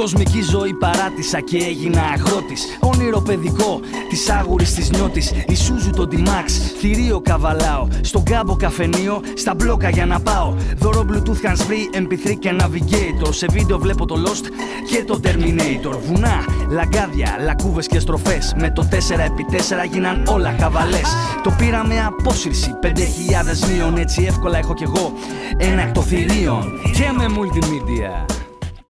Κοσμική ζωή παράτησα και έγινα αγρότης. Όνειρο παιδικό της άγουρης της νιώτης. Η Σούζου το Τιμάξ, θηρίο καβαλάω. Στον κάμπο καφενείο, στα μπλόκα για να πάω. Δώρο Bluetooth hands free, MP3 και navigator. Σε βίντεο βλέπω το Lost και το Terminator. Βουνά, λαγκάδια, λακκούβες και στροφές. Με το 4x4 γίναν όλα καβαλέ. Το πήρα με απόσυρση, 5.000 μείον. Έτσι εύκολα έχω κι εγώ ένα εκ των θηρίων. Και με multimedia.